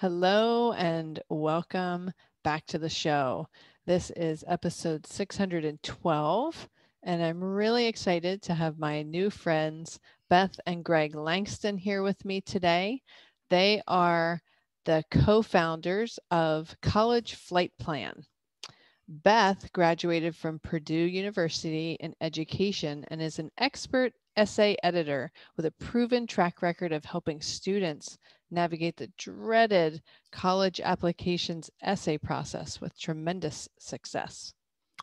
Hello and welcome back to the show. This is episode 612, and I'm really excited to have my new friends, Beth and Greg Langston, here with me today. They are the co founders of College Flight Plan. Beth graduated from Purdue University in education and is an expert essay editor with a proven track record of helping students navigate the dreaded college applications essay process with tremendous success.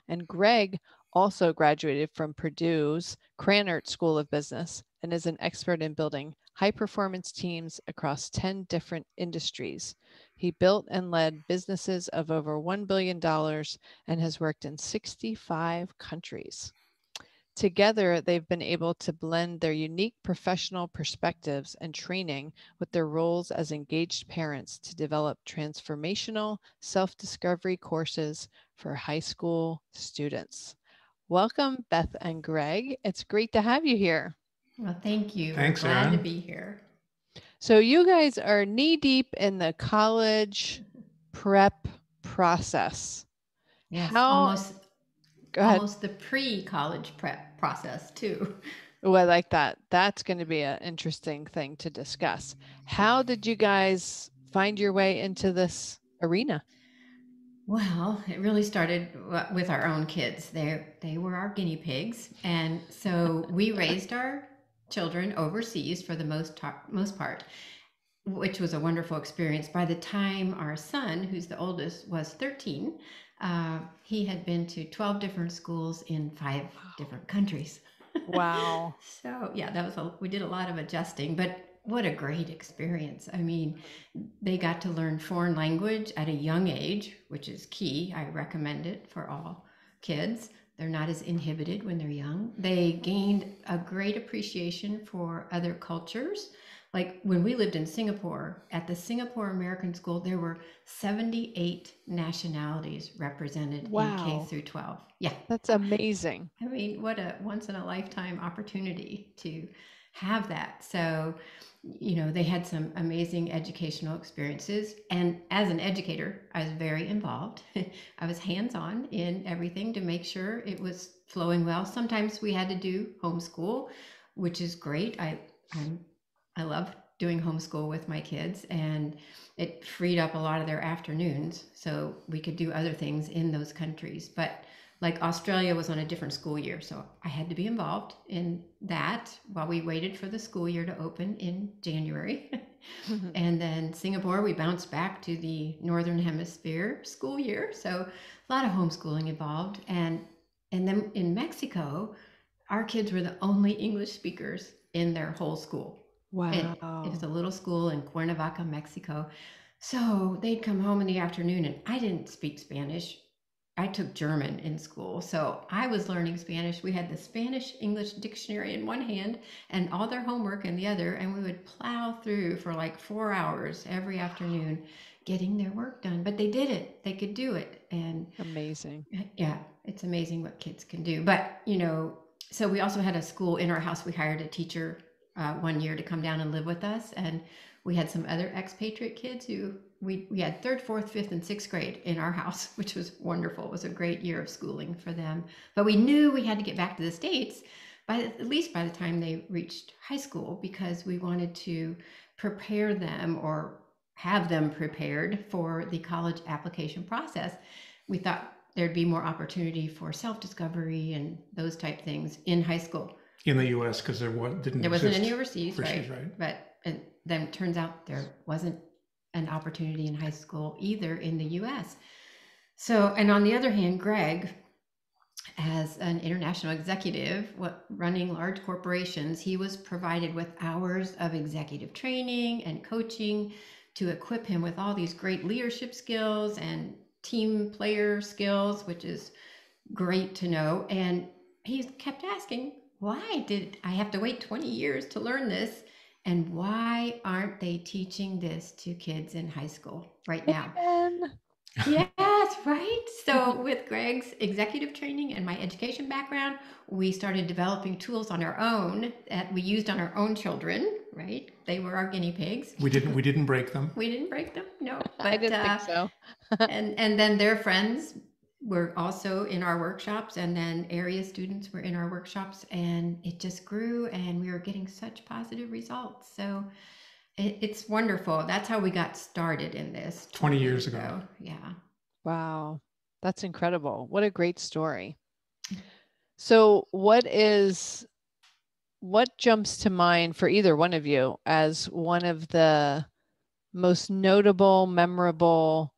And Greg also graduated from Purdue's Krannert School of Business and is an expert in building high performance teams across 10 different industries. He built and led businesses of over $1 billion and has worked in 65 countries. Together, they've been able to blend their unique professional perspectives and training with their roles as engaged parents to develop transformational self discovery courses for high school students. Welcome, Beth and Greg. It's great to have you here. Well, thank you. Thanks, glad Erin. to be here. So, you guys are knee deep in the college prep process. Yes, How- almost Go ahead. almost the pre-college prep process too. Oh, I like that. That's going to be an interesting thing to discuss. How did you guys find your way into this arena? Well, it really started with our own kids. They they were our guinea pigs, and so we raised our children overseas for the most tar- most part, which was a wonderful experience. By the time our son, who's the oldest, was thirteen, uh, he had been to twelve different schools in five different countries. Wow. So yeah, that was a we did a lot of adjusting, but what a great experience. I mean, they got to learn foreign language at a young age, which is key. I recommend it for all kids. They're not as inhibited when they're young. They gained a great appreciation for other cultures. Like when we lived in Singapore, at the Singapore American School, there were 78 nationalities represented in K through 12. Yeah. That's amazing. I mean, what a once in a lifetime opportunity to have that. So, you know, they had some amazing educational experiences. And as an educator, I was very involved. I was hands on in everything to make sure it was flowing well. Sometimes we had to do homeschool, which is great. I, I'm, I love doing homeschool with my kids and it freed up a lot of their afternoons so we could do other things in those countries. But like Australia was on a different school year, so I had to be involved in that while we waited for the school year to open in January. and then Singapore, we bounced back to the Northern Hemisphere school year, so a lot of homeschooling involved. And and then in Mexico, our kids were the only English speakers in their whole school. Wow. It was a little school in Cuernavaca, Mexico. So they'd come home in the afternoon, and I didn't speak Spanish. I took German in school. So I was learning Spanish. We had the Spanish English dictionary in one hand and all their homework in the other. And we would plow through for like four hours every afternoon getting their work done. But they did it, they could do it. And amazing. Uh, yeah, it's amazing what kids can do. But, you know, so we also had a school in our house. We hired a teacher uh, one year to come down and live with us. And we had some other expatriate kids who we, we had third, fourth, fifth, and sixth grade in our house, which was wonderful. It was a great year of schooling for them. But we knew we had to get back to the States by at least by the time they reached high school because we wanted to prepare them or have them prepared for the college application process. We thought there'd be more opportunity for self-discovery and those type things in high school. In the U.S. because there was, didn't There wasn't any overseas, right? overseas, right? But and then it turns out there wasn't an opportunity in high school either in the US. So, and on the other hand, Greg, as an international executive what, running large corporations, he was provided with hours of executive training and coaching to equip him with all these great leadership skills and team player skills, which is great to know. And he kept asking, why did I have to wait 20 years to learn this? And why aren't they teaching this to kids in high school right now? Amen. yes, right. So, with Greg's executive training and my education background, we started developing tools on our own that we used on our own children. Right? They were our guinea pigs. We didn't. We didn't break them. We didn't break them. No, but I didn't uh, think so. and and then their friends were also in our workshops, and then area students were in our workshops, and it just grew, and we were getting such positive results. So. It, it's wonderful. That's how we got started in this 20 years ago. Yeah. Wow. That's incredible. What a great story. So, what is what jumps to mind for either one of you as one of the most notable, memorable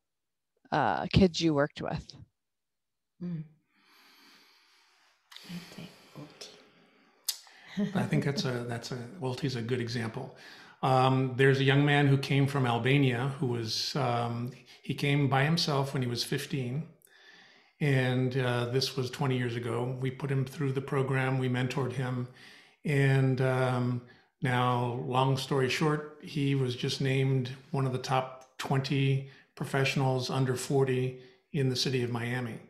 uh, kids you worked with? Mm. I think that's a that's a Woltie's a good example. Um, there's a young man who came from Albania who was um, he came by himself when he was 15, and uh, this was 20 years ago. We put him through the program, we mentored him, and um, now, long story short, he was just named one of the top 20 professionals under 40 in the city of Miami.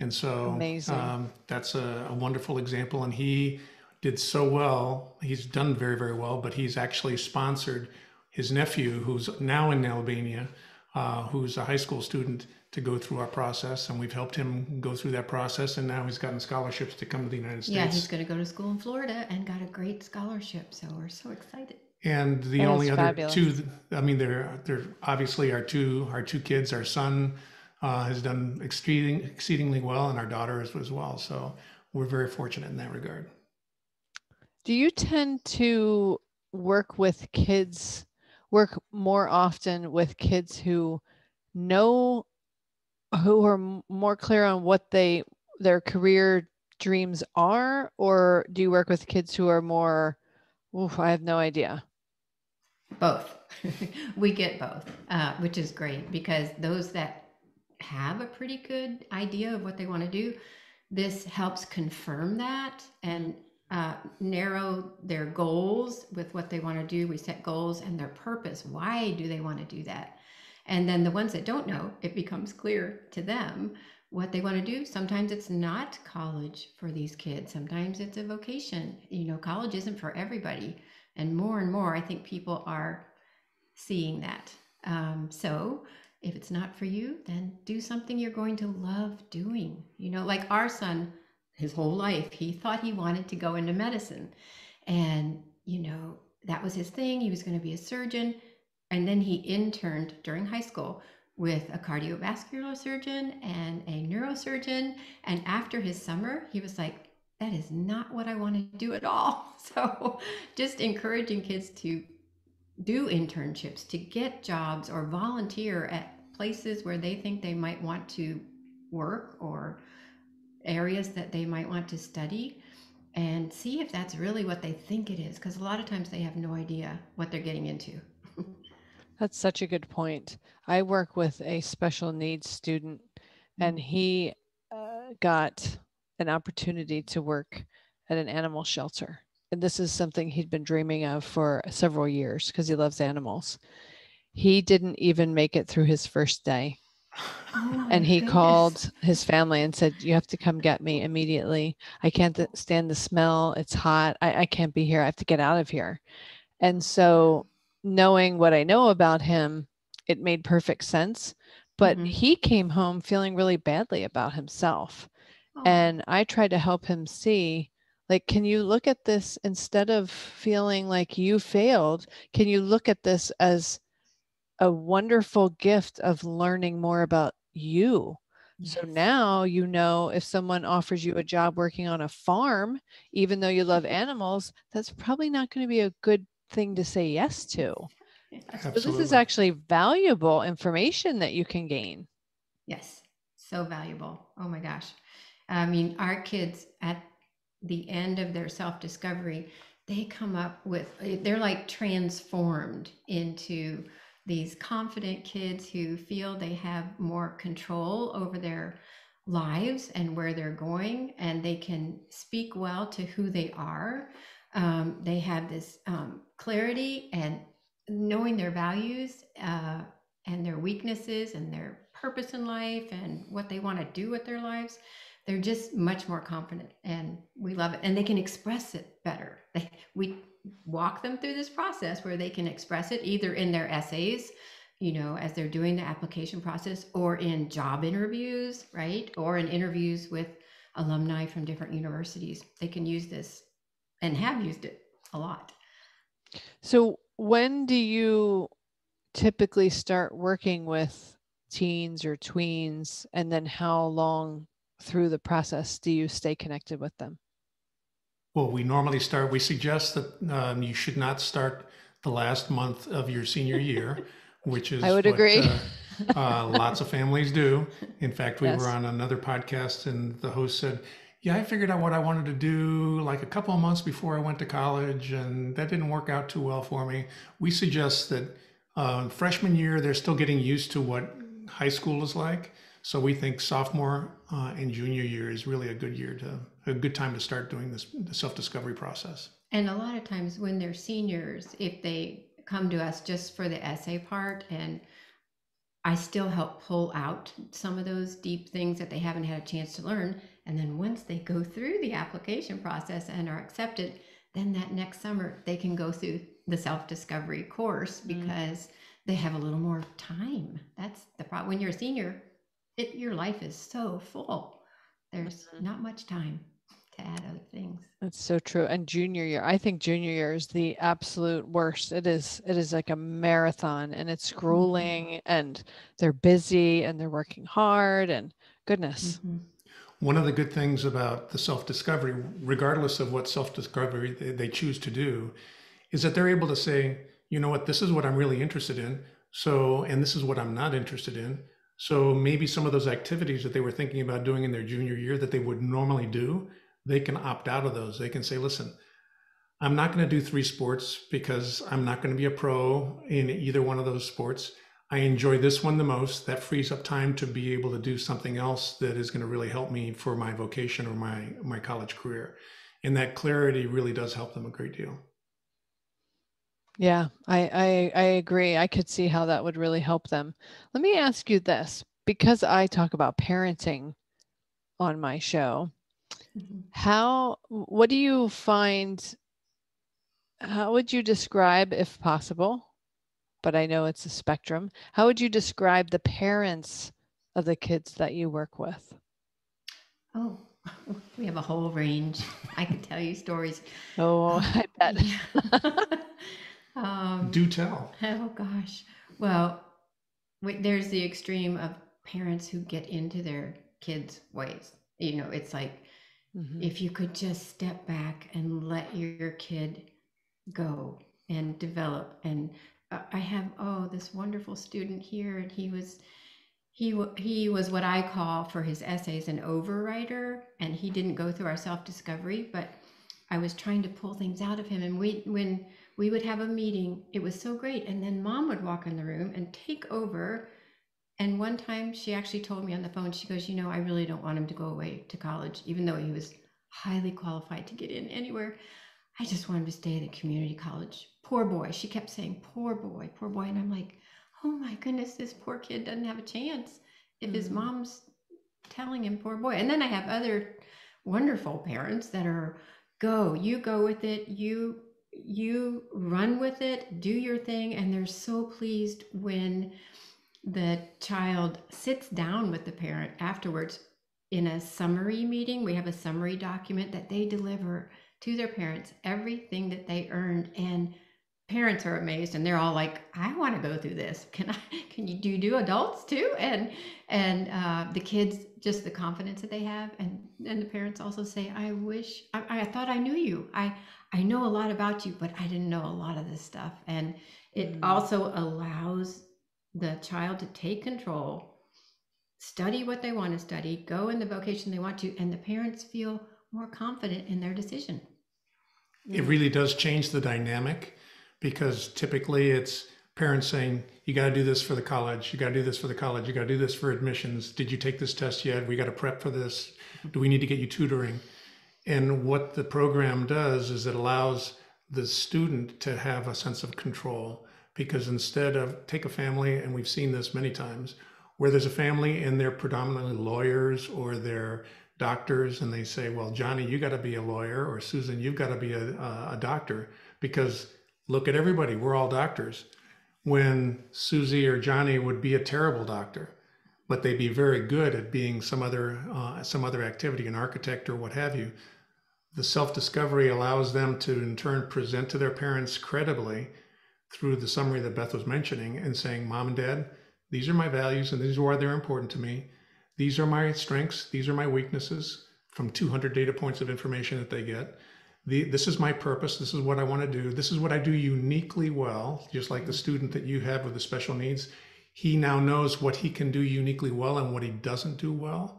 And so um, that's a, a, wonderful example. And he did so well. He's done very, very well, but he's actually sponsored his nephew, who's now in Albania, uh, who's a high school student, to go through our process. And we've helped him go through that process. And now he's gotten scholarships to come to the United States. Yeah, he's going to go to school in Florida and got a great scholarship. So we're so excited. And the that only other fabulous. two, I mean, there, there obviously our two, our two kids, our son uh, has done exceeding, exceedingly well, and our daughter as, as well. So we're very fortunate in that regard. Do you tend to work with kids, work more often with kids who know, who are more clear on what they, their career dreams are? Or do you work with kids who are more, oof, I have no idea? Both. we get both, uh, which is great because those that have a pretty good idea of what they want to do, this helps confirm that and uh, narrow their goals with what they want to do. We set goals and their purpose. Why do they want to do that? And then the ones that don't know, it becomes clear to them what they want to do. Sometimes it's not college for these kids, sometimes it's a vocation. You know, college isn't for everybody. And more and more, I think people are seeing that. Um, so, if it's not for you, then do something you're going to love doing. You know, like our son his whole life. He thought he wanted to go into medicine. And, you know, that was his thing. He was going to be a surgeon. And then he interned during high school with a cardiovascular surgeon and a neurosurgeon. And after his summer, he was like, that is not what I want to do at all. So just encouraging kids to do internships, to get jobs or volunteer at places where they think they might want to work or areas that they might want to study and see if that's really what they think it is because a lot of times they have no idea what they're getting into. That's such a good point. I work with a special needs student and mm-hmm. he uh, got an opportunity to work at an animal shelter this is something he'd been dreaming of for several years because he loves animals he didn't even make it through his first day Oh and he goodness. called his family and said, You have to come get me immediately. I can't th- stand the smell. It's hot. I-, I can't be here. I have to get out of here. And so, knowing what I know about him, it made perfect sense. But mm-hmm. he came home feeling really badly about himself. Oh. And I tried to help him see like, can you look at this instead of feeling like you failed? Can you look at this as a wonderful gift of learning more about you. Yes. So now you know if someone offers you a job working on a farm, even though you love animals, that's probably not going to be a good thing to say yes to. So this is actually valuable information that you can gain. Yes, so valuable. Oh my gosh. I mean, our kids at the end of their self discovery, they come up with, they're like transformed into these confident kids who feel they have more control over their lives and where they're going, and they can speak well to who they are. Um, they have this um, clarity and knowing their values uh, and their weaknesses and their purpose in life and what they want to do with their lives, they're just much more confident and we love it and they can express it better. They, we walk them through this process where they can express it either in their essays, you know, as they're doing the application process or in job interviews, right? Or in interviews with alumni from different universities. They can use this and have used it a lot. So, when do you typically start working with teens or tweens? And then, how long through the process do you stay connected with them? Well, we normally start, we suggest that um, you should not start the last month of your senior year, which is I would what, agree. Uh, uh, lots of families do. In fact, we yes. were on another podcast and the host said, yeah, I figured out what I wanted to do like a couple of months before I went to college, and that didn't work out too well for me. We suggest that uh, freshman year, they're still getting used to what high school is like. So we think sophomore uh, and junior year is really a good year to a good time to start doing this self discovery process. And a lot of times when they're seniors, if they come to us just for the essay part and I still help pull out some of those deep things that they haven't had a chance to learn. And then once they go through the application process and are accepted, then that next summer they can go through the self discovery course mm-hmm. because mm. they have a little more time. That's the problem. When you're a senior, it, your life is so full. There's mm-hmm. not much time to add other things. That's so true. And junior year, I think junior year is the absolute worst. It is it is like a marathon and it's mm-hmm. grueling mm-hmm. and they're busy and they're working hard and goodness. Mm-hmm. One of the good things about the self-discovery, regardless of what self-discovery they, they choose to do, is that they're able to say, you know what, this is what I'm really interested in. So, and this is what I'm not interested in. So maybe some of those activities that they were thinking about doing in their junior year that they would normally do, they can opt out of those. They can say, listen, I'm not going to do three sports because I'm not going to be a pro in either one of those sports. I enjoy this one the most. That frees up time to be able to do something else that is going to really help me for my vocation or my my college career. And that clarity really does help them a great deal. Yeah, I, I I agree. I could see how that would really help them. Let me ask you this because I talk about parenting on my show. Mm-hmm. How, what do you find? How would you describe, if possible, but I know it's a spectrum, how would you describe the parents of the kids that you work with? Oh, we have a whole range. I could tell you stories. Oh, I bet. um, Do tell. Oh, gosh. Well, there's the extreme of parents who get into their kids' ways. You know, it's like Mm-hmm. If you could just step back and let your kid go and develop. And I have, oh, this wonderful student here, and he was. He, he was what I call for his essays an overwriter, and he didn't go through our self discovery. But I was trying to pull things out of him, and we when we would have a meeting, it was so great. And then mom would walk in the room and take over and one time she actually told me on the phone, she goes, You know, I really don't want him to go away to college, even though he was highly qualified to get in anywhere. I just want him to stay at a community college. Poor boy. She kept saying, Poor boy, poor boy. And I'm like, Oh my goodness, this poor kid doesn't have a chance if mm-hmm. his mom's telling him, Poor boy. And then I have other wonderful parents that are, Go, you go with it. You you run with it, do your thing, and they're so pleased when the child sits down with the parent afterwards in a summary meeting. We have a summary document that they deliver to their parents, everything that they earned. And parents are amazed and they're all like, I want to go through this. Can I, can you do, you do adults too? And, and, uh, the kids, just the confidence that they have. And, and the parents also say, I wish, I, I thought I knew you. I, I know a lot about you, but I didn't know a lot of this stuff. And it mm. also allows the child to take control, study what they want to study, go in the vocation they want to, and the parents feel more confident in their decision. It really does change the dynamic because typically it's parents saying, You got to do this for the college. You got to do this for the college. You got to do this for admissions. Did you take this test yet? We got to prep for this. Do we need to get you tutoring? And what the program does is it allows the student to have a sense of control because instead of take a family, and we've seen this many times, where there's a family and they're predominantly lawyers or they're doctors and they say, well, Johnny, you got to be a lawyer or Susan, you've got to be a, a doctor because look at everybody, we're all doctors. When Susie or Johnny would be a terrible doctor, but they'd be very good at being some other uh, some other activity, an architect or what have you. The self-discovery allows them to in turn present to their parents credibly through the summary that Beth was mentioning and saying, Mom and Dad, these are my values and these are why they're important to me. These are my strengths, these are my weaknesses from 200 data points of information that they get. The, this is my purpose. This is what I want to do. This is what I do uniquely well, just like the mm-hmm. student that you have with the special needs. He now knows what he can do uniquely well and what he doesn't do well.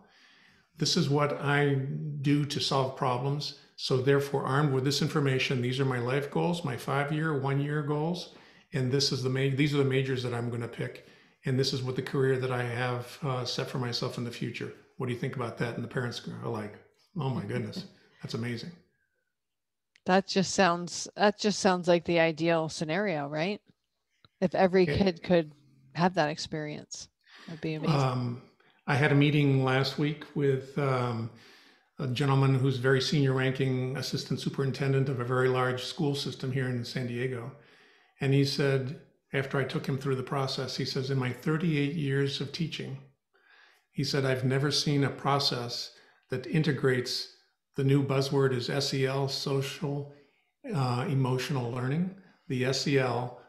This is what I do to solve problems. So, therefore, armed with this information, these are my life goals, my five year, one year goals and this is the ma- these are the majors that I'm going to pick, and this is what the career that I have uh, set for myself in the future. What do you think about that? And the parents are like, "Oh my goodness, that's amazing." That just sounds that just sounds like the ideal scenario, right? If every kid could have that experience, that'd be amazing. Um, I had a meeting last week with um, a gentleman who's very senior ranking assistant superintendent of a very large school system here in San Diego. And he said, after I took him through the process, he says, in my 38 years of teaching, he said, I've never seen a process that integrates the new buzzword is SEL, social uh, emotional learning, the SEL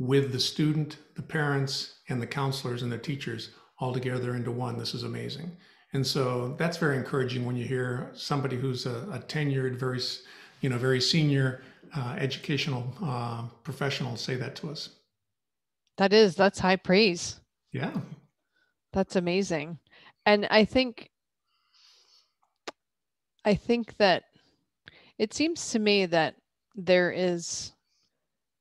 with the student, the parents, and the counselors and the teachers all together into one. This is amazing. And so that's very encouraging when you hear somebody who's a, a tenured, very, you know, very senior uh, educational uh, professionals say that to us. That is, that's high praise. Yeah. That's amazing. And I think, I think that it seems to me that there is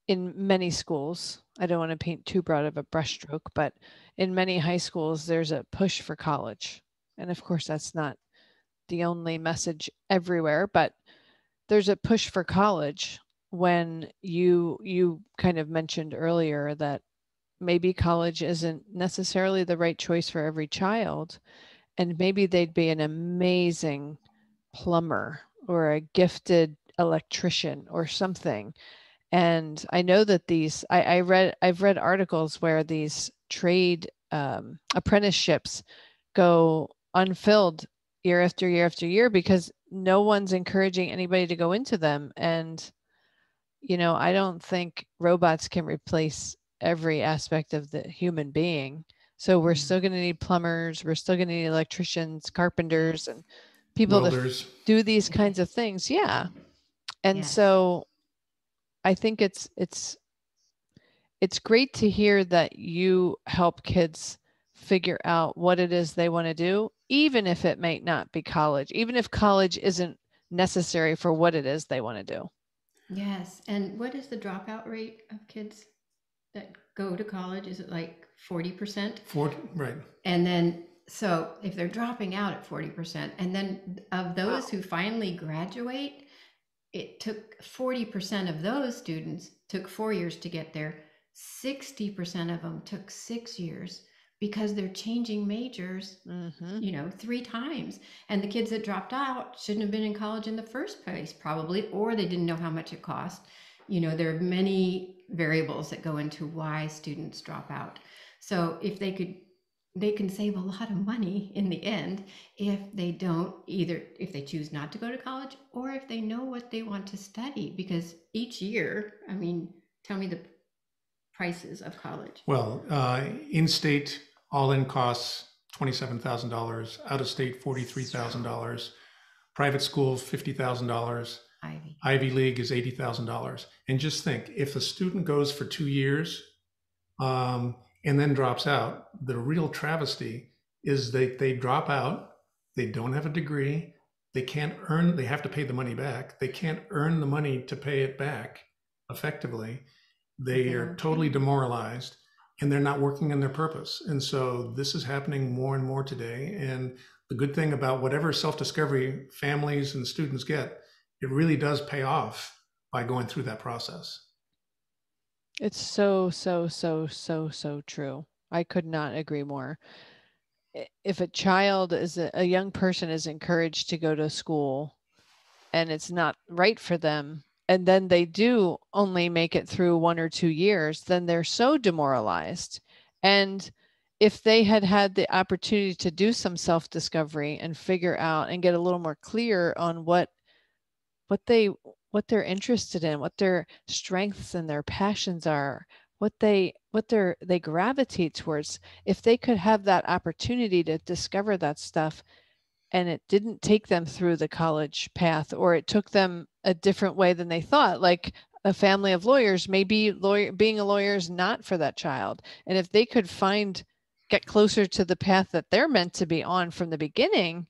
in many schools, I don't want to paint too broad of a brushstroke, but in many high schools, there's a push for college. And of course, that's not the only message everywhere, but there's a push for college when you you kind of mentioned earlier that maybe college isn't necessarily the right choice for every child and maybe they'd be an amazing plumber or a gifted electrician or something and i know that these i, I read i've read articles where these trade um, apprenticeships go unfilled year after year after year because no one's encouraging anybody to go into them. And you know i don't think robots can replace every aspect of the human being. So we're mm-hmm. still going to need plumbers we're still going to need electricians carpenters and people Welders. to do these kinds of things. Yeah. And so i think it's it's it's great to hear that you help kids figure out what it is they want to do even if it may not be college, even if college isn't necessary for what it is they want to do. Yes. And what is the dropout rate of kids that go to college? Is it like 40%? 40, right. And then, so if they're dropping out at 40%, and then of those wow. who finally graduate, it took 40% of those students took four years to get there. 60% of them took six years because they're changing majors, mm-hmm. you know, three times. And the kids that dropped out shouldn't have been in college in the first place, probably, or they didn't know how much it cost. You know, there are many variables that go into why students drop out. So if they could, they can save a lot of money in the end if they don't either, if they choose not to go to college or if they know what they want to study. Because each year, I mean, tell me the prices of college? Well, uh, in state all in costs $27,000, out of state $43,000, private schools $50,000. Ivy. Ivy League is $80,000. And just think if a student goes for two years um, and then drops out, the real travesty is they, they drop out, they don't have a degree, they can't earn, they have to pay the money back, they can't earn the money to pay it back effectively. They are totally demoralized and they're not working in their purpose. And so this is happening more and more today. And the good thing about whatever self discovery families and students get, it really does pay off by going through that process. It's so, so, so, so, so true. I could not agree more. If a child is a, a young person is encouraged to go to school and it's not right for them, and then they do only make it through one or two years, then they're so demoralized. And if they had had the opportunity to do some self discovery and figure out and get a little more clear on what what they what they're interested in what their strengths and their passions are what they what they're they gravitate towards. If they could have that opportunity to discover that stuff and it didn't take them through the college path or it took them a different way than they thought like a family of lawyers maybe lawyer being a lawyer is not for that child. And if they could find get closer to the path that they're meant to be on from the beginning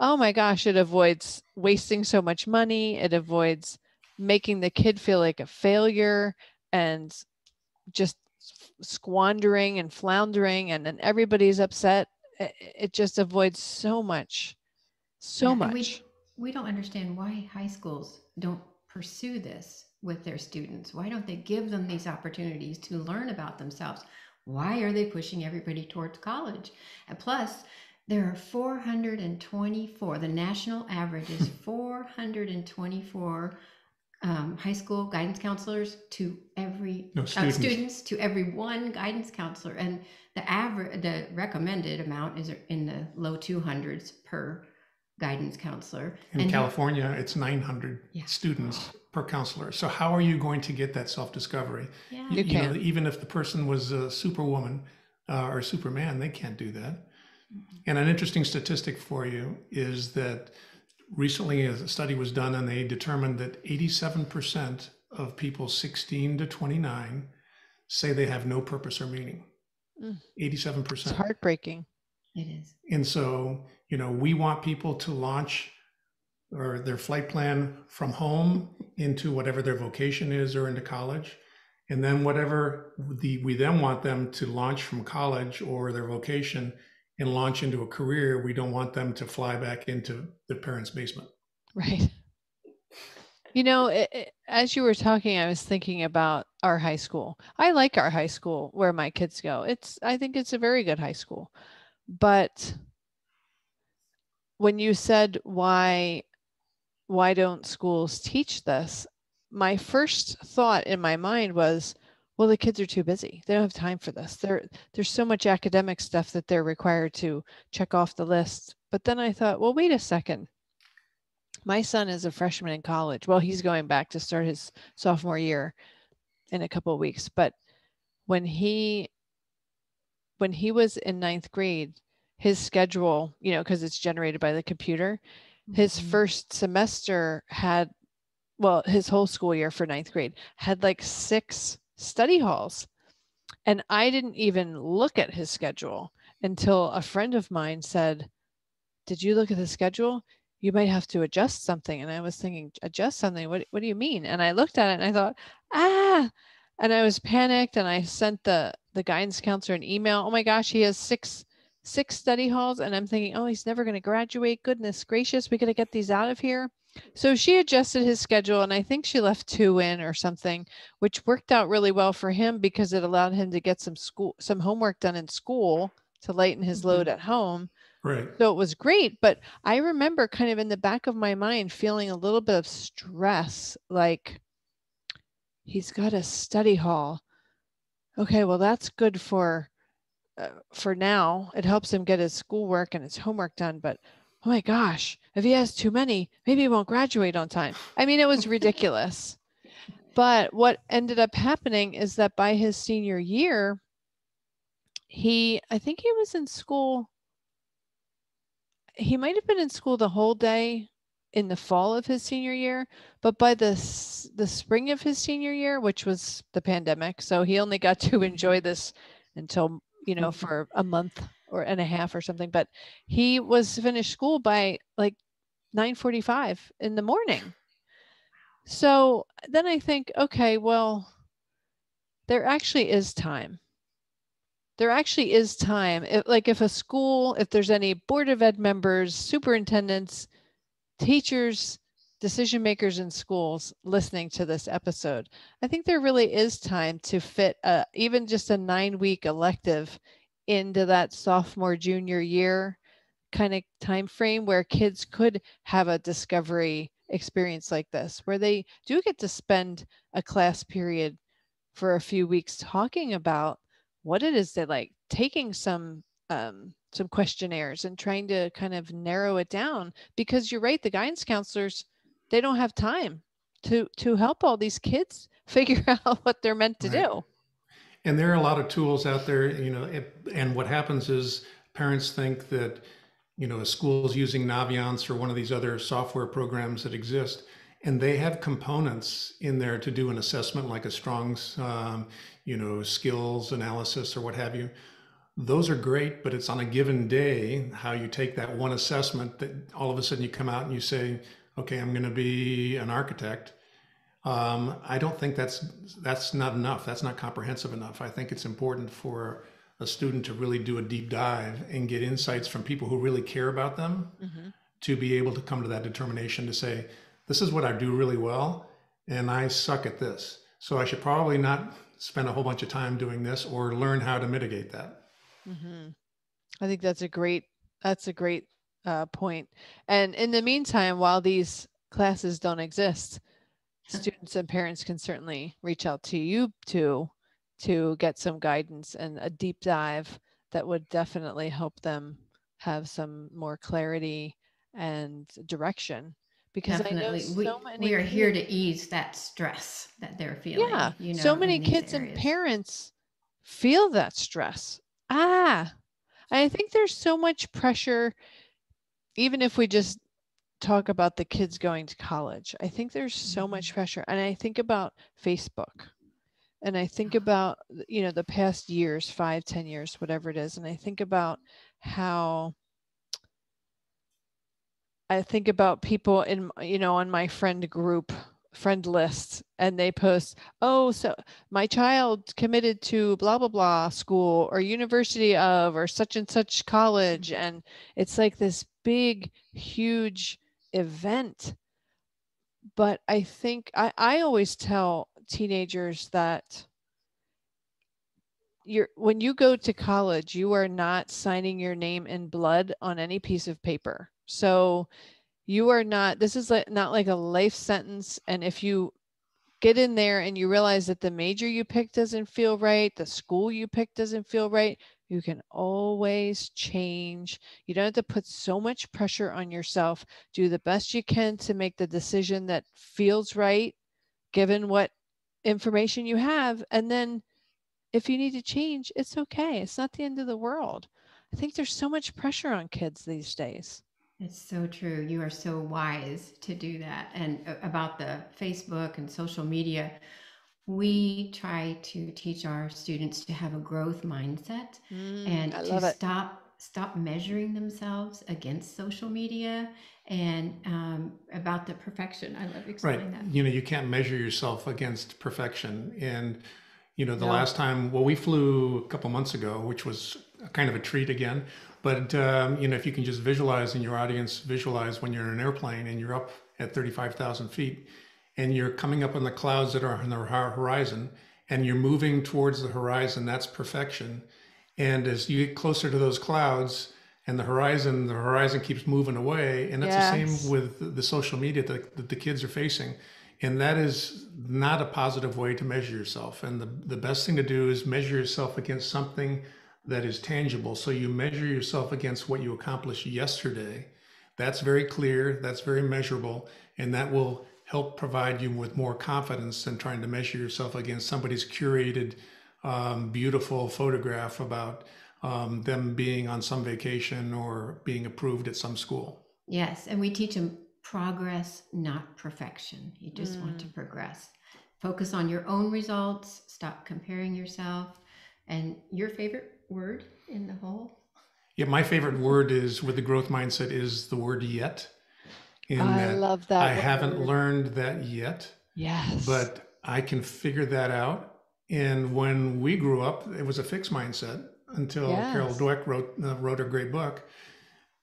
oh my gosh it avoids wasting so much money it avoids making the kid feel like a failure and just squandering and floundering and then everybody's upset. It just avoids so much so yeah, much we, we don't understand why high schools don't pursue this with their students. Why don't they give them these opportunities to learn about themselves? Why are they pushing everybody towards college? And plus there are 424 the national average is 424 um, high school guidance counselors to every no, students. Uh, students to every one guidance counselor and the average the recommended amount is in the low 200s per guidance counselor in and california it's 900 yeah. students per counselor so how are you going to get that self-discovery yeah. you, you know even if the person was a superwoman uh, or superman they can't do that. And an interesting statistic for you is that recently a study was done and they determined that 87% of people 16 to 29 say they have no purpose or meaning. Mm. 87%. It's heartbreaking. It is. And so, you know, we want people to launch or their flight plan from home into whatever their vocation is or into college. And then whatever the we then want them to launch from college or their vocation and launch into a career, we don't want them to fly back into the parents' basement. Right. You know, it, it, as you were talking, I was thinking about our high school. I like our high school where my kids go. It's, I think it's a very good high school. But when you said why, why don't schools teach this? My first thought in my mind was, well the kids are too busy. They don't have time for this. There there's so much academic stuff that they're required to check off the list. But then i thought well wait a second. My son is a freshman in college. Well he's going back to start his sophomore year in a couple of weeks. But when he when he was in ninth grade his schedule you know because it's generated by the computer his mm-hmm. first semester had well his whole school year for ninth grade had like six study halls. And I didn't even look at his schedule until a friend of mine said, Did you look at the schedule? You might have to adjust something. And I was thinking, Adjust something? What, what do you mean? And I looked at it and I thought, Ah, and I was panicked and I sent the, the guidance counselor an email. Oh my gosh, he has six six study halls and i'm thinking oh he's never going to graduate goodness gracious we got to get these out of here so she adjusted his schedule and I think she left two in or something, which worked out really well for him because it allowed him to get some school some homework done in school to lighten his load mm-hmm. at home. Right. So it was great, but I remember kind of in the back of my mind feeling a little bit of stress like he's got a study hall. Okay, well that's good for uh, for now. It helps him get his schoolwork and his homework done, but oh my gosh, if he has too many, maybe he won't graduate on time. I mean, it was ridiculous. but what ended up happening is that by his senior year, he, I think he was in school. He might have been in school the whole day in the fall of his senior year, but by the the spring of his senior year, which was the pandemic, so he only got to enjoy this until you know for a month or and a half or something but he was finished school by like 9:45 in the morning. So then i think okay well there actually is time. There actually is time. Like if a school if there's any board of ed members superintendents teachers decision makers in schools listening to this episode, I think there really is time to fit a, even just a nine week elective into that sophomore junior year kind of time frame where kids could have a discovery experience like this where they do get to spend a class period for a few weeks talking about what it is they like taking some um, some questionnaires and trying to kind of narrow it down because you're right the guidance counselors they don't have time to to help all these kids figure out what they're meant to right. do and there are a lot of tools out there you know and what happens is parents think that you know a school is using naviance or one of these other software programs that exist. And they have components in there to do an assessment like a strong's um, you know skills analysis or what have you. Those are great but it's on a given day how you take that one assessment that all of a sudden you come out and you say okay i'm going to be an architect um, i don't think that's that's not enough that's not comprehensive enough i think it's important for a student to really do a deep dive and get insights from people who really care about them mm-hmm. to be able to come to that determination to say this is what i do really well and i suck at this so i should probably not spend a whole bunch of time doing this or learn how to mitigate that Mm-hmm. I think that's a great that's a great uh, point. And in the meantime, while these classes don't exist, students and parents can certainly reach out to you to to get some guidance and a deep dive that would definitely help them have some more clarity and direction because definitely. I know so we, many we are here to ease that stress that they're feeling. Yeah, you know, so many kids areas. and parents feel that stress Ah, I think there's so much pressure, even if we just talk about the kids going to college. I think there's so much mm-hmm. pressure. And I think about Facebook and I think about, you know, the past years, five, ten years, whatever it is. And I think about how I think about people in, you know, on my friend group friend list and they post, oh, so my child committed to blah, blah, blah school or university of or such and such college. Mm-hmm. And it's like this big, huge event. But I think I, I always tell teenagers that you're when you go to college, you are not signing your name in blood on any piece of paper. So you are not this is like not like a life sentence and if you get in there and you realize that the major you pick doesn't feel right the school you pick doesn't feel right you can always change. You don't have to put so much pressure on yourself. Do the best you can to make the decision that feels right given what information you have and then if you need to change it's okay. It's not the end of the world. I think there's so much pressure on kids these days it's so true. You are so wise to do that. And about the Facebook and social media, we try to teach our students to have a growth mindset mm, and I to stop stop measuring themselves against social media and um, about the perfection. I love explaining right. that. You know, you can't measure yourself against perfection. And you know, the no. last time, well, we flew a couple months ago, which was kind of a treat again. But um, you know, if you can just visualize in your audience, visualize when you're in an airplane and you're up at 35,000 feet, and you're coming up on the clouds that are on the horizon, and you're moving towards the horizon. That's perfection. And as you get closer to those clouds and the horizon, the horizon keeps moving away. And that's yes. the same with the social media that, that the kids are facing. And that is not a positive way to measure yourself. And the, the best thing to do is measure yourself against something that is tangible. So you measure yourself against what you accomplished yesterday. That's very clear, that's very measurable, and that will help provide you with more confidence than trying to measure yourself against somebody's curated, um, beautiful photograph about um, them being on some vacation or being approved at some school. Yes, and we teach them progress, not perfection. You just mm. want to mm. progress. Focus on your own results, stop comparing yourself. And your favorite word in the whole? Yeah, my favorite word is with the growth mindset is the word yet. In I that love that. I word. haven't learned that yet. Yes. But I can figure that out. And when we grew up, it was a fixed mindset until yes. Carol Dweck wrote uh, wrote a great book.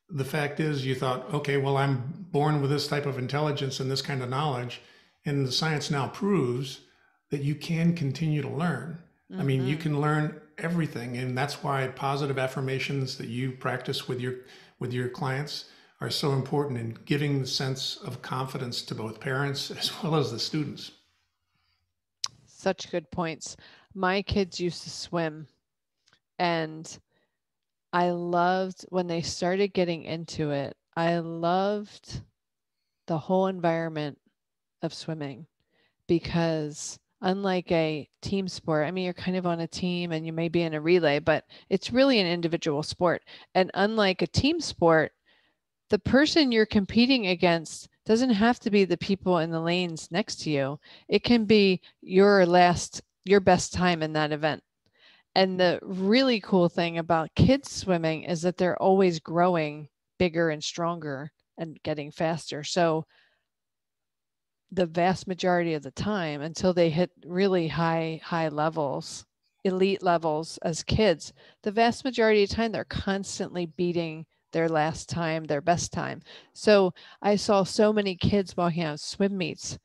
the fact is, you thought, okay, well, I'm born with this type of intelligence and this kind of knowledge. And the science now proves that you can continue to learn. Mm-hmm. I mean, you mm-hmm. can learn everything. And that's why positive affirmations that you practice with your with your clients are so important in giving the sense of confidence to both parents as well as the students. Such good points. My kids used to swim and I loved when they started getting into it. I loved the whole environment of swimming because unlike a team sport, I mean, you're kind of on a team and you may be in a relay, but it's really an individual sport. And unlike a team sport, the person you're competing against doesn't have to be the people in the lanes next to you. It can be your last, your best time in that event. And the really cool thing about kids swimming is that they're always growing bigger and stronger and getting faster. So the vast majority of the time until they hit really high high levels elite levels as kids the vast majority of the time they're constantly beating their last time their best time. So i saw so many kids walking out swim meets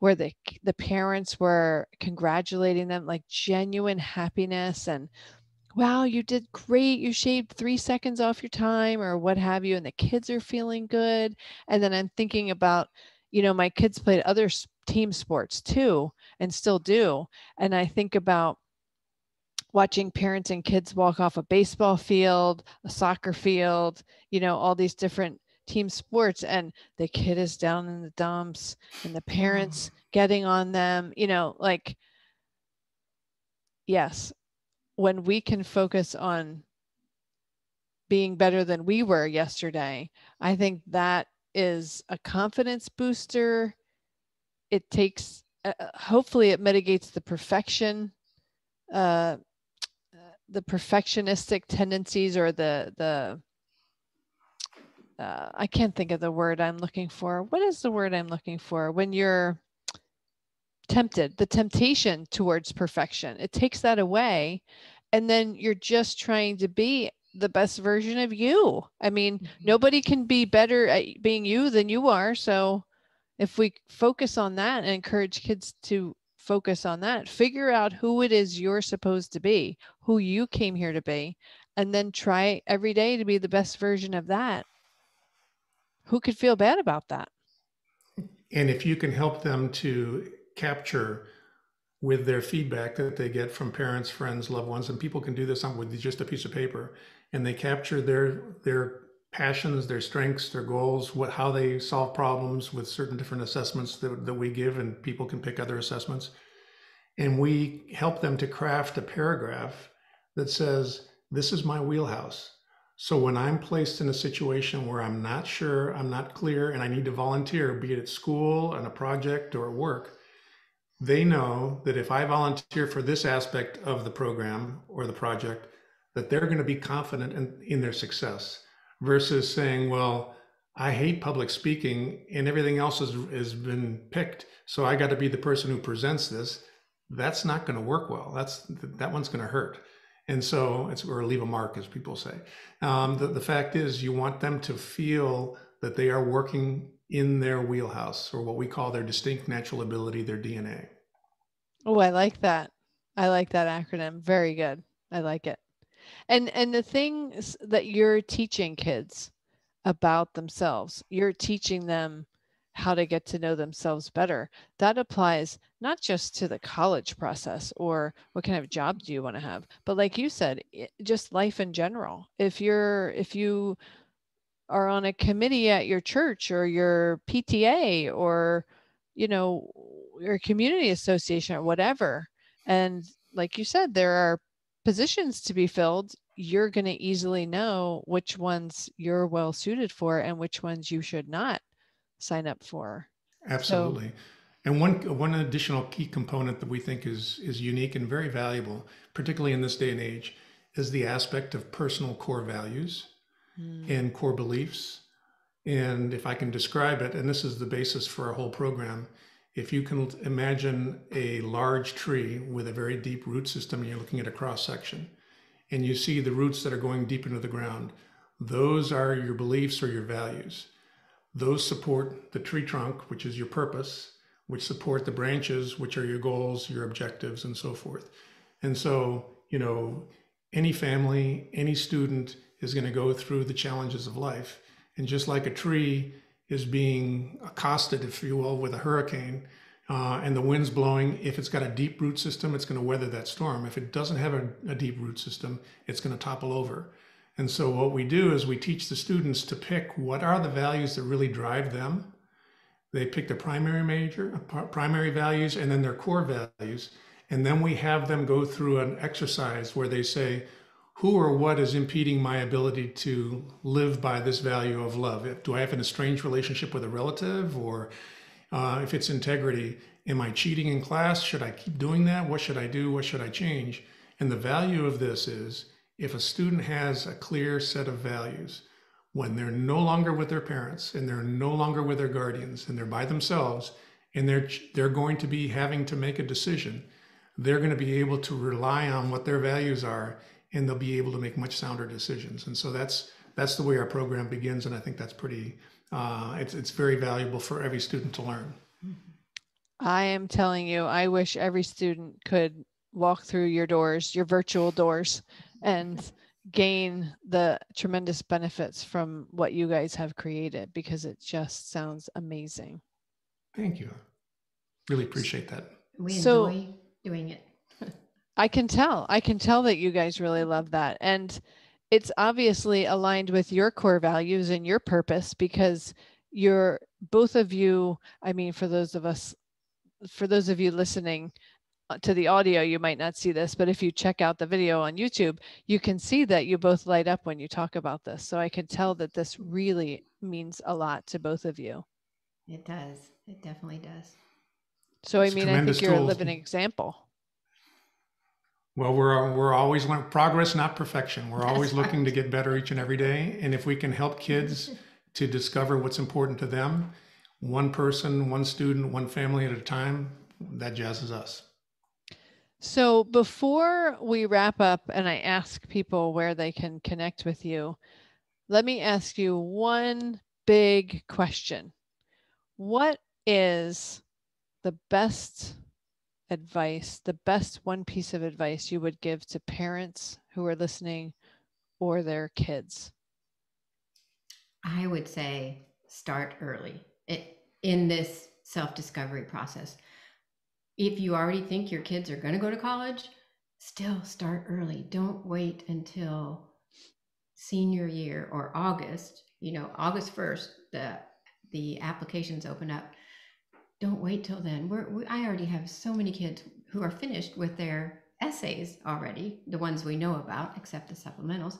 where the the parents were congratulating them like genuine happiness and wow you did great. You shaved 3 seconds off your time or what have you and the kids are feeling good. And then i'm thinking about you know my kids played other team sports too and still do and i think about watching parents and kids walk off a baseball field a soccer field you know all these different team sports and the kid is down in the dumps and the parents mm. getting on them you know like yes when we can focus on being better than we were yesterday i think that is a confidence booster it takes uh, hopefully it mitigates the perfection uh, the perfectionistic tendencies or the the uh, I can't think of the word I'm looking for. What is the word I'm looking for? When you're tempted, the temptation towards perfection, it takes that away. And then you're just trying to be the best version of you. I mean, mm-hmm. nobody can be better at being you than you are. So if we focus on that and encourage kids to focus on that, figure out who it is you're supposed to be, who you came here to be, and then try every day to be the best version of that who could feel bad about that? And if you can help them to capture with their feedback that they get from parents, friends, loved ones, and people can do this on with just a piece of paper, and they capture their their passions, their strengths, their goals, what how they solve problems with certain different assessments that, that we give, and people can pick other assessments. And we help them to craft a paragraph that says, This is my wheelhouse. So when I'm placed in a situation where I'm not sure, I'm not clear, and I need to volunteer, be it at school, on a project, or at work, they know that if I volunteer for this aspect of the program or the project, that they're going to be confident in, in their success versus saying, well, I hate public speaking and everything else has, has been picked. So I got to be the person who presents this. That's not going to work well. That's that one's going to hurt. And so it's or leave a mark, as people say. Um, the, the fact is, you want them to feel that they are working in their wheelhouse or what we call their distinct natural ability, their DNA. Oh, I like that. I like that acronym. Very good. I like it. And and the things that you're teaching kids about themselves, you're teaching them how to get to know themselves better. That applies not just to the college process or what kind of job do you want to have, but like you said, just life in general. If you're, if you are on a committee at your church or your PTA or, you know, your community association or whatever, and like you said, there are positions to be filled, you're going to easily know which ones you're well suited for and which ones you should not sign up for. Absolutely. So, and one one additional key component that we think is is unique and very valuable, particularly in this day and age, is the aspect of personal core values mm. and core beliefs. And if I can describe it, and this is the basis for our whole program, if you can imagine a large tree with a very deep root system, and you're looking at a cross section, and you see the roots that are going deep into the ground, Those are your beliefs or your values. Those support the tree trunk, which is your purpose, which support the branches, which are your goals, your objectives, and so forth. And so, you know, any family, any student is going to go through the challenges of life. And just like a tree is being accosted, if you will, with a hurricane, uh, and the wind's blowing, if it's got a deep root system, it's going to weather that storm. If it doesn't have a, a deep root system, it's going to topple over. And so what we do is we teach the students to pick what are the values that really drive them. They pick their primary major, primary values, and then their core values. And then we have them go through an exercise where they say, who or what is impeding my ability to live by this value of love? Do I have an estranged relationship with a relative or uh, if it's integrity, am I cheating in class? Should I keep doing that? What should I do? What should I change? And the value of this is if a student has a clear set of values, when they're no longer with their parents and they're no longer with their guardians and they're by themselves and they're they're going to be having to make a decision, they're going to be able to rely on what their values are and they'll be able to make much sounder decisions. And so that's that's the way our program begins, and I think that's pretty uh, it's it's very valuable for every student to learn. I am telling you, I wish every student could walk through your doors, your virtual doors, and gain the tremendous benefits from what you guys have created because it just sounds amazing. Thank you. Really appreciate that. We enjoy so, doing it. I can tell. I can tell that you guys really love that. And it's obviously aligned with your core values and your purpose because you're both of you i mean for those of us for those of you listening uh, to the audio you might not see this but if you check out the video on youtube you can see that you both light up when you talk about this. So i can tell that this really means a lot to both of you. It does. It definitely does. So i mean i think you're a living example well, we're uh, we're always progress, not perfection. We're That's always looking right. to get better each and every day, and if we can help kids to discover what's important to them, one person, one student, one family at a time, that jazzes us. So before we wrap up, and I ask people where they can connect with you, let me ask you one big question: What is the best advice, the best one piece of advice you would give to parents who are listening or their kids? I would say start early in this self discovery process. If you already think your kids are going to go to college, still start early. Don't wait until senior year or August. You know, August 1st, the the applications open up don't wait till then. We're, we, I already have so many kids who are finished with their essays already, the ones we know about, except the supplementals,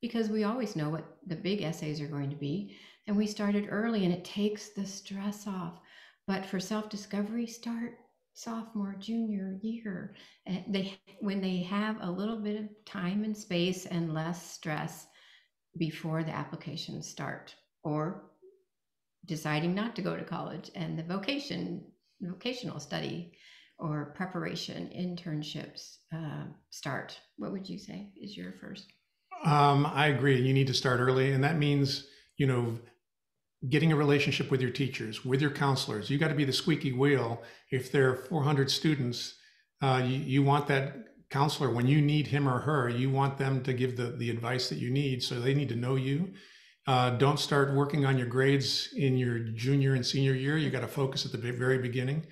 because we always know what the big essays are going to be. And we started early and it takes the stress off. But for self discovery, start sophomore, junior year. And they, when they have a little bit of time and space and less stress before the applications start, or deciding not to go to college and the vocation vocational study or preparation internships uh, start. What would you say is your first? Um, i agree. You need to start early and that means you know getting a relationship with your teachers with your counselors. You got to be the squeaky wheel. If there are 400 students uh, you, you want that counselor. When you need him or her you want them to give the, the advice that you need so they need to know you uh, don't start working on your grades in your junior and senior year. You got to focus at the very beginning,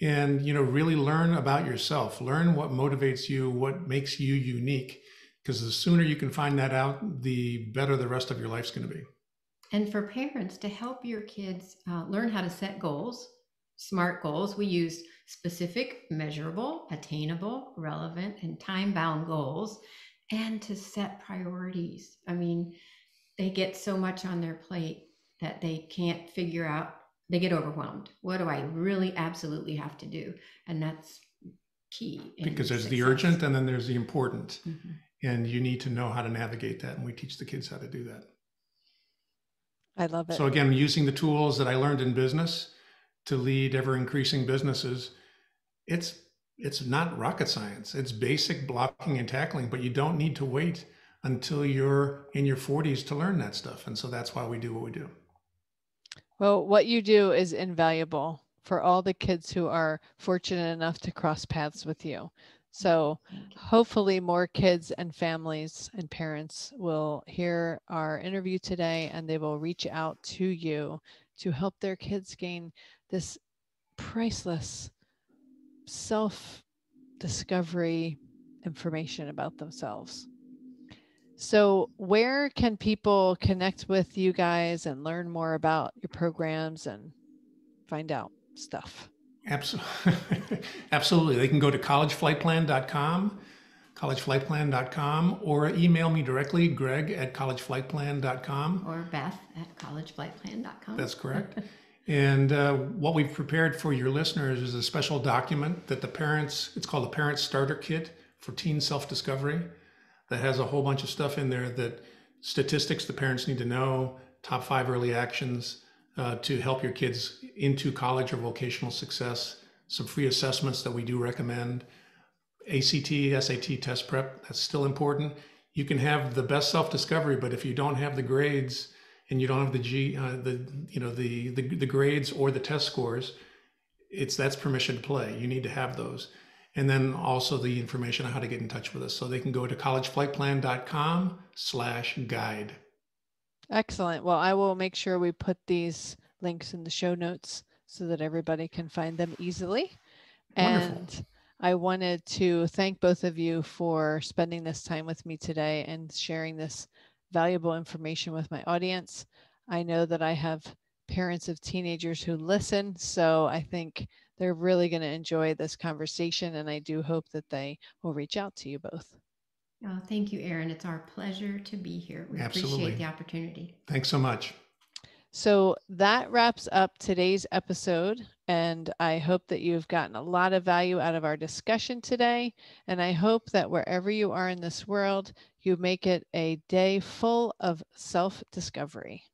and you know really learn about yourself. Learn what motivates you, what makes you unique. Because the sooner you can find that out, the better the rest of your life's going to be. And for parents to help your kids uh, learn how to set goals, SMART goals, we use specific, measurable, attainable, relevant, and time bound goals, and to set priorities. I mean, they get so much on their plate that they can't figure out they get overwhelmed. What do i really absolutely have to do? And that's key because there's success. the urgent and then there's the important. Mm-hmm. and you need to know how to navigate that and we teach the kids how to do that. I love it. So again using the tools that i learned in business to lead ever increasing businesses it's it's not rocket science. It's basic blocking and tackling but you don't need to wait until you're in your 40s to learn that stuff. And so that's why we do what we do. Well, what you do is invaluable for all the kids who are fortunate enough to cross paths with you. So hopefully more kids and families and parents will hear our interview today and they will reach out to you to help their kids gain this priceless self discovery information about themselves. So, where can people connect with you guys and learn more about your programs and find out stuff? Absolutely. Absolutely. They can go to collegeflightplan.com, collegeflightplan.com, or email me directly, greg at collegeflightplan.com. Or Beth at collegeflightplan.com. That's correct. and uh, what we've prepared for your listeners is a special document that the parents, it's called the Parent Starter Kit for Teen Self Discovery, that has a whole bunch of stuff in there that statistics the parents need to know, top five early actions uh, to help your kids into college or vocational success, some free assessments that we do recommend, ACT, SAT test prep, that's still important. You can have the best self-discovery, but if you don't have the grades and you don't have the G, uh, the you know the, the the grades or the test scores, it's that's permission to play. You need to have those, and then also the information on how to get in touch with us. So they can go to collegeflightplan.com slash guide. Excellent. Well, I will make sure we put these links in the show notes so that everybody can find them easily. Wonderful. And I wanted to thank both of you for spending this time with me today and sharing this valuable information with my audience. I know that I have parents of teenagers who listen, so I think they're really going to enjoy this conversation, and I do hope that they will reach out to you both. Oh, thank you, Erin. It's our pleasure to be here. We Absolutely. appreciate the opportunity. Thanks so much. So that wraps up today's episode. And I hope that you've gotten a lot of value out of our discussion today. And I hope that wherever you are in this world, you make it a day full of self discovery.